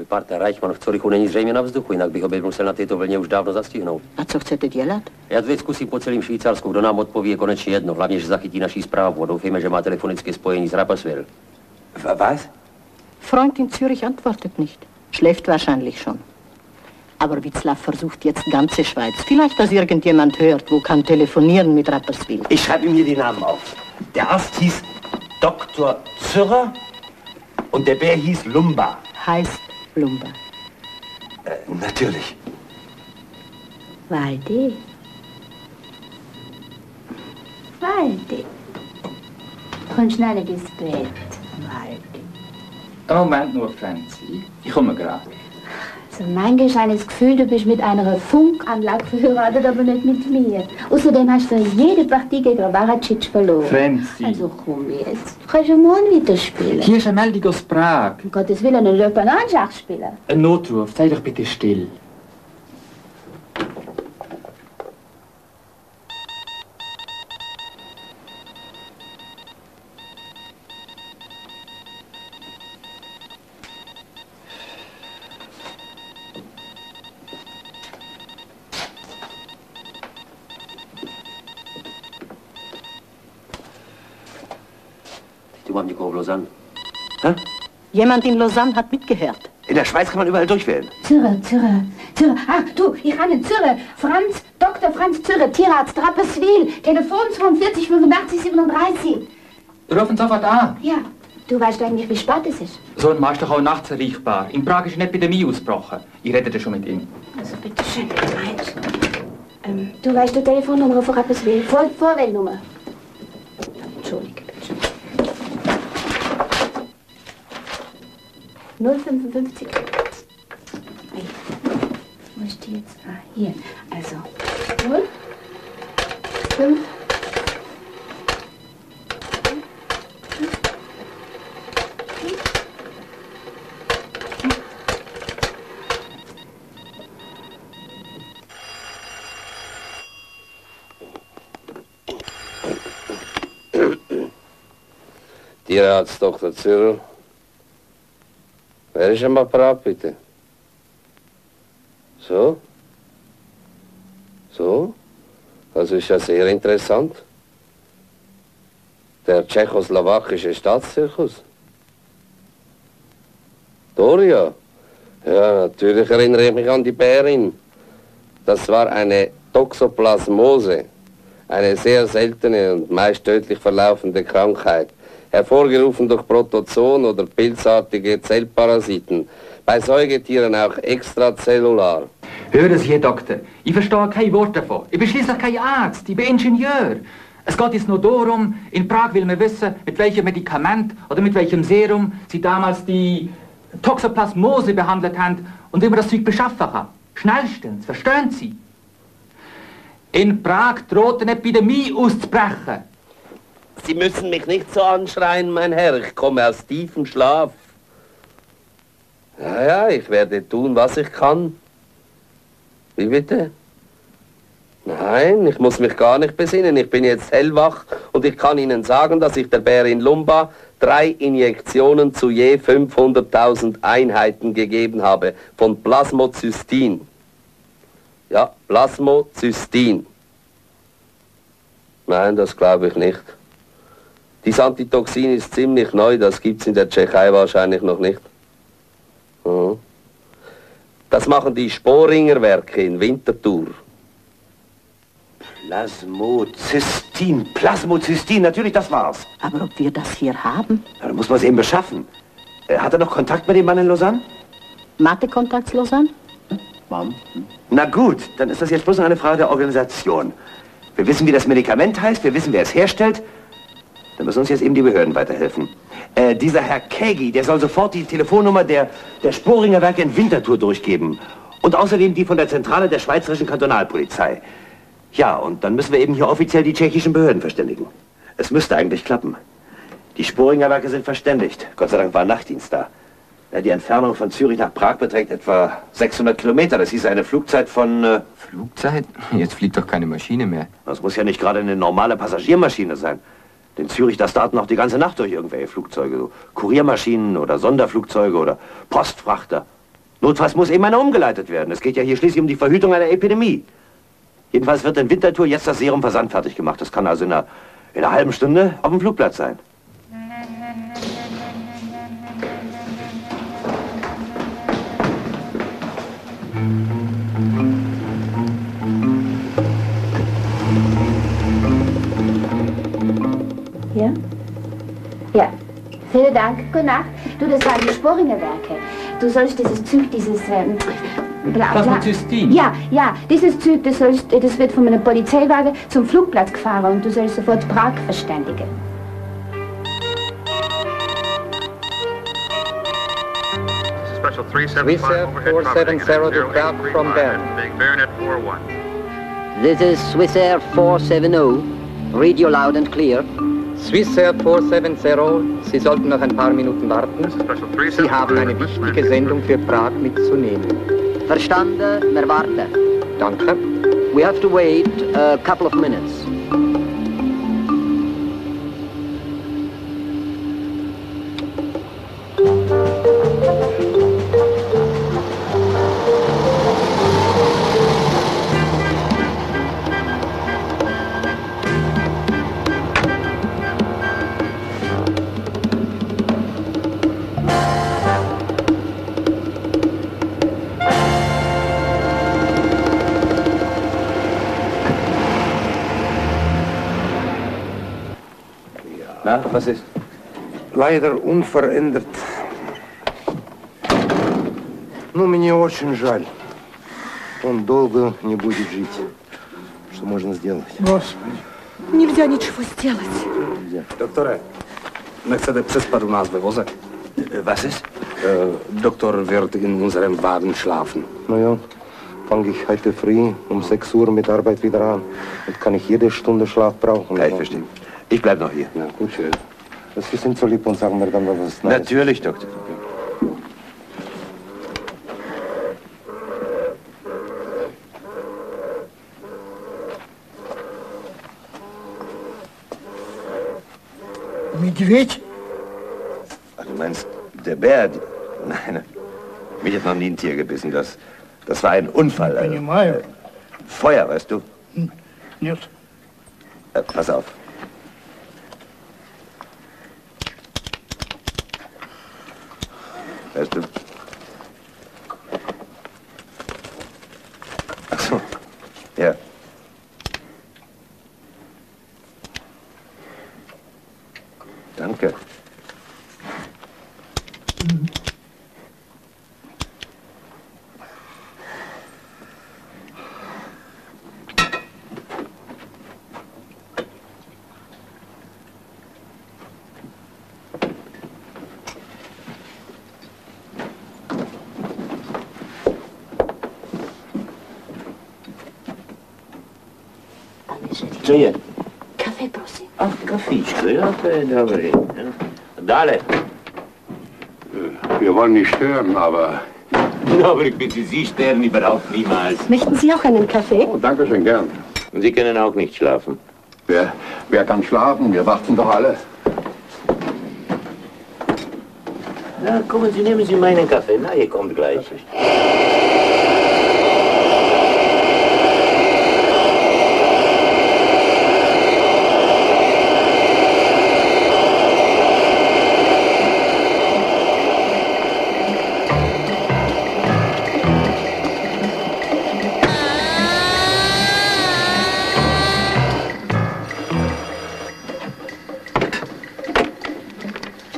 Partner Reichmann v Curychu není zřejmě na vzduchu, jinak bych ho byl musel na této vlně už dávno zastihnout. A co chcete dělat? Já teď zkusím po celém Švýcarsku, kdo nám odpoví, je konečně jedno. Hlavně, že zachytí naší zprávu a doufejme, že má telefonické spojení s Rapperswil. Was? Freund in Zürich antwortet nicht. Schläft wahrscheinlich schon. Aber Witzlaff versucht jetzt ganze Schweiz. Vielleicht, dass irgendjemand hört, wo kann telefonieren mit Rapperswil. Ich schreibe ihm hier die Namen auf. Der Arzt hieß Dr. Zürrer und der Bär hieß Lumba. Heißt Lumba. Äh, natürlich. Waldi. Waldi. Komm schnell ins Bett. Waldi. Moment nur, Franzi. Ich komme gerade. Also mein kleines Gefühl, du bist mit einer Funkanlage verheiratet, aber nicht mit mir. Außerdem hast du jede Partie gegen Baracic verloren. Franzi. Also komm jetzt. Du kannst ja morgen wieder spielen. Hier ist eine Meldung aus Prag. Um Gottes Willen, ein Löpananschach spielen. Ein Notruf, sei doch bitte still. Jemand in Lausanne hat mitgehört. In der Schweiz kann man überall durchwählen. Zürre, Zürre, Zürre. Ah, du, ich habe Zürre. Franz, Dr. Franz Zürre, Tierarzt, Rapperswil. Telefon 42 85 37. Rufen sofort an. Ja, du weißt eigentlich, wie spät es ist. So ein doch auch nachts erreichbar. In Prag ist eine Epidemie ausgebrochen. Ich rede schon mit ihm. Also bitte schön, ähm, Du weißt die Telefonnummer von Rapperswil. Vor Vorwählnummer. Entschuldige, bitte schön. 055. Ei, Wo ist die jetzt? Ah, hier. Also, 0, 5, Tierarzt Dr. Zürl. Wer ist am Apparat, bitte? So? So? Das ist ja sehr interessant. Der tschechoslowakische Staatszirkus. Doria? Ja, natürlich erinnere ich mich an die Bärin. Das war eine Toxoplasmose, eine sehr seltene und meist tödlich verlaufende Krankheit, hervorgerufen durch Protozoen oder pilzartige Zellparasiten, bei Säugetieren auch extrazellular. Hören Sie, Herr Doktor, ich verstehe kein Wort davon. Ich bin schließlich kein Arzt, ich bin Ingenieur. Es geht jetzt nur darum, in Prag will man wissen, mit welchem Medikament oder mit welchem Serum Sie damals die Toxoplasmose behandelt haben und wie man das Zeug beschaffen kann. Schnellstens, verstehen Sie? In Prag droht eine Epidemie auszubrechen. Sie müssen mich nicht so anschreien, mein Herr. Ich komme aus tiefem Schlaf. Ja, ja, ich werde tun, was ich kann. Wie bitte? Nein, ich muss mich gar nicht besinnen. Ich bin jetzt hellwach und ich kann Ihnen sagen, dass ich der Bärin Lumba drei Injektionen zu je 500.000 Einheiten gegeben habe von Plasmozystin. Ja, Plasmozystin. Nein, das glaube ich nicht. Dieses Antitoxin ist ziemlich neu, das gibt es in der Tschechei wahrscheinlich noch nicht. Mhm. Das machen die Sporinger Werke in Winterthur. Plasmozystin, Plasmozystin, natürlich, das war's. Aber ob wir das hier haben? Ja, dann muss man es eben beschaffen. Äh, Hat er noch Kontakt mit dem Mann in Lausanne? Mathe-Kontakt Lausanne? Mom. Na gut, dann ist das jetzt bloß noch eine Frage der Organisation. Wir wissen, wie das Medikament heißt, wir wissen, wer es herstellt. Dann müssen uns jetzt eben die Behörden weiterhelfen. Äh, dieser Herr Kegi, der soll sofort die Telefonnummer der, der Sporinger Werke in Winterthur durchgeben. Und außerdem die von der Zentrale der Schweizerischen Kantonalpolizei. Ja, und dann müssen wir eben hier offiziell die tschechischen Behörden verständigen. Es müsste eigentlich klappen. Die Sporinger Werke sind verständigt. Gott sei Dank war Nachtdienst da. Ja, die Entfernung von Zürich nach Prag beträgt etwa 600 Kilometer. Das hieß eine Flugzeit von... Äh, Flugzeit? Jetzt fliegt doch keine Maschine mehr. das muss ja nicht gerade eine normale Passagiermaschine sein. In Zürich, da starten auch die ganze Nacht durch irgendwelche Flugzeuge. So Kuriermaschinen oder Sonderflugzeuge oder Postfrachter. Notfalls muss eben einer umgeleitet werden. Es geht ja hier schließlich um die Verhütung einer Epidemie. Jedenfalls wird in Winterthur jetzt das Serum versandfertig gemacht. Das kann also in einer, in einer halben Stunde auf dem Flugplatz sein. Vielen Dank. Gute Nacht. Du, das waren die Sporinger Werke. Du sollst dieses Zeug, dieses... Ähm, bla, bla. Plasmozystin? Ja, ja. Dieses Zeug, das, sollst, das wird von einem Polizeiwagen zum Flugplatz gefahren und du sollst sofort Prag verständigen. Special 375 overhead Swissair 470 to Prague from Bern. Big Baronet 41. This is Swissair 470. Read you loud and clear. Swissair 470, Sie sollten noch ein paar Minuten warten. Sie haben eine wichtige Sendung für Prag mitzunehmen. Verstanden, wir warten. Danke. We have to wait a couple of minutes. Na, was ist? Leider unverändert. Но мне очень жаль. Он долго не будет жить. Что можно сделать? Господи. Nельзя ничего сделать. Doktore, nechcete přespat u nás ve voze? Was ist? Doktor wird in unserem Wagen schlafen. Na ja, fange ich heute früh um 6 Uhr mit Arbeit wieder an. Und kann ich jede Stunde Schlaf brauchen. Ja, ich verstehe. Ich bleib noch hier. Ja, gut, schön. Das wir sind so lieb und sagen mir dann mal was Neues. Natürlich, Doktor. Медведь? Ach, du meinst, der Bär? Die, nein, mich hat noch nie ein Tier gebissen. Das, das war ein Unfall. Also, Понимаю. Feuer, weißt du? Нет. Äh, pass auf. To je dobrý. jo. Dále. Wir wollen nicht stören, aber... Aber ich bitte Sie stören überhaupt niemals. Möchten Sie auch einen Kaffee? Oh, danke schön, gern. Und Sie können auch nicht schlafen. Wer, wer kann schlafen? Wir warten doch alle. Na, kommen Sie, nehmen Sie meinen Kaffee. Na, ihr kommt gleich.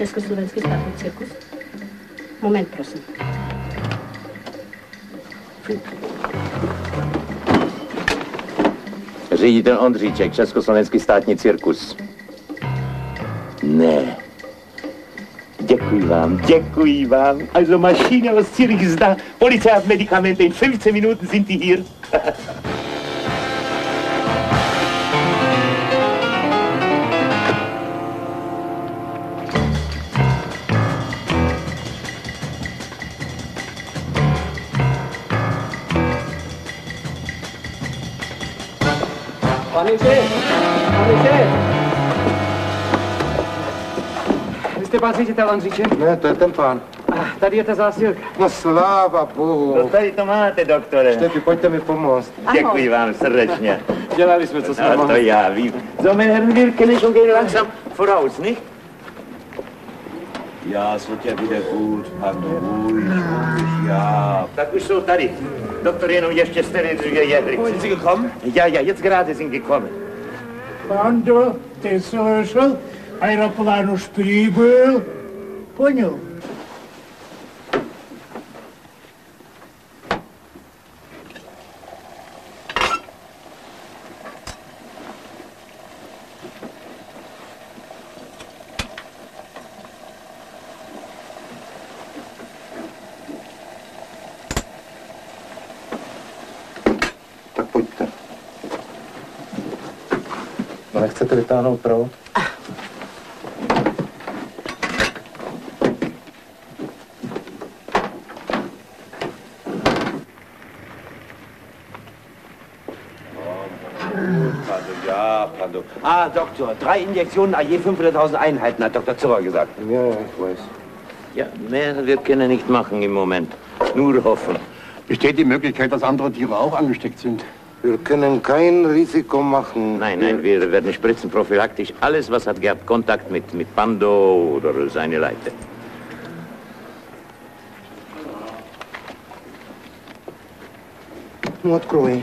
Československý státní cirkus? Moment, prosím. Ředitel Ondříček, Československý státní cirkus. Ne. Děkuji vám, děkuji vám. Also Maschine aus Zürich ist da. Polizei hat Medikamente. In 15 Minuten sind die hier. Vy jste pan ředitel Ondříček? Ne, to je ten pán. Ah, tady je ta zásilka. No sláva Bohu. To tady to máte, doktore. Štefi, pojďte mi pomoct. Děkuji vám srdečně. Dělali jsme, co jsme No, to mohli. já vím. So, meine Herren, wir können schon gehen langsam voraus, nicht? Ja, es wird ja wieder gut. Pando, ruhig, ruhig, ja. Tak už jsou tady. Doktor jenom ještě sterilizuje jehlice. Sind Sie gekommen? Ja, ja, jetzt gerade sind gekommen. Пандо, ты слышал? Аэроплан уж прибыл. Понял? Ja, pardon. Ah, Doktor, drei Injektionen a je 500.000 Einheiten, hat Dr. Zurrer gesagt. Ja, ja, ich weiß. Ja, mehr wir können nicht machen im Moment. Nur hoffen. Besteht die Möglichkeit, dass andere Tiere auch angesteckt sind? Wir können kein Risiko machen. Nein, nein, wir werden spritzen prophylaktisch. Alles, was hat gehabt Kontakt mit, mit Pando oder seine Leute. Ну, открой.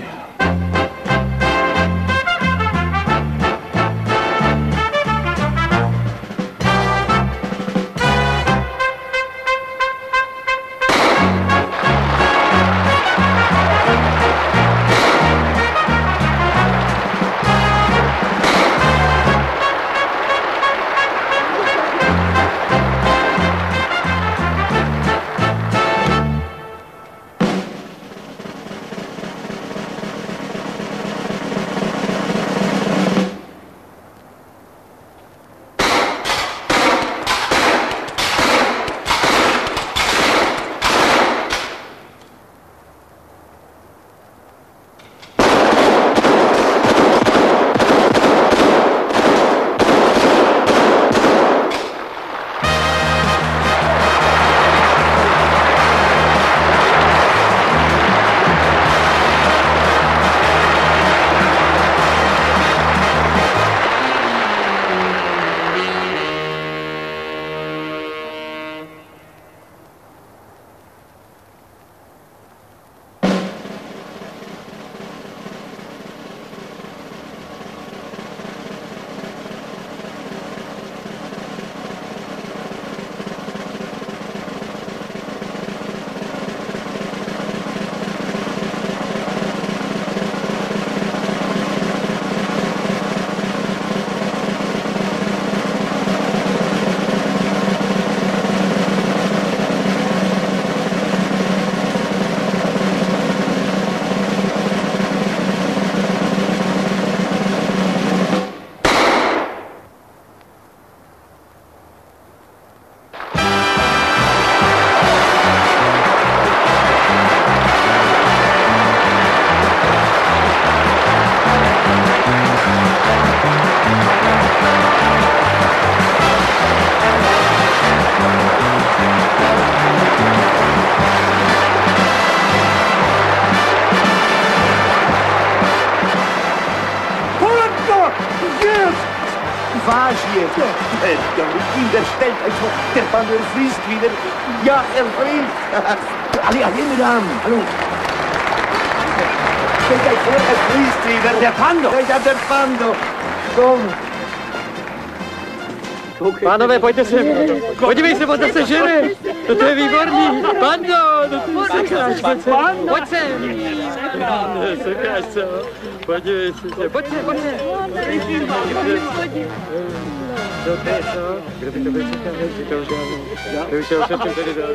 Pando. Ja, der Pando. Komm. Pánové, pojďte sem. Podívej se, pojďte se ženy. No to je výborný. Pando, no ty se ukáž, pojď sem. Pojď sem. No, se ukáž, co? Podívej se. Pojď sem, pojď sem. To to je co? Kdo by to byl čekal? Že to udělal. To už je ovšem tady dál.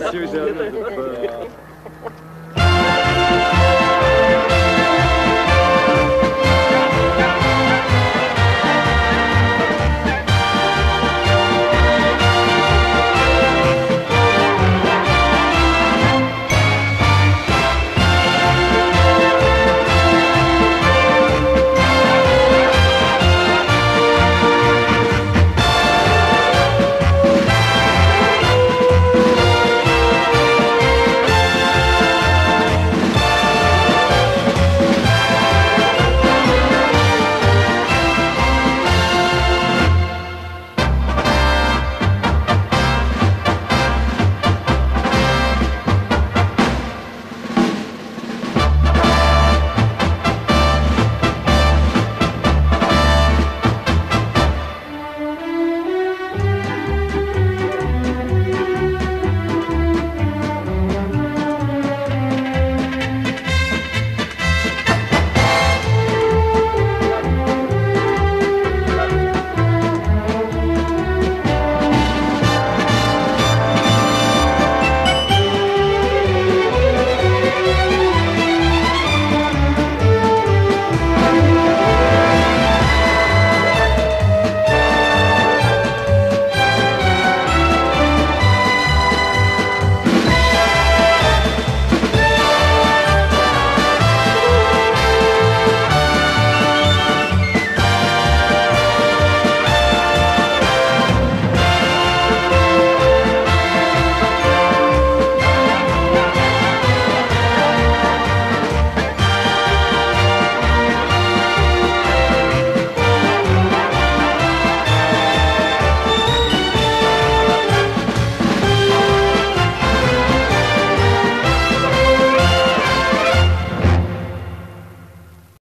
To si udělal.